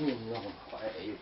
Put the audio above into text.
你弄坏了也有。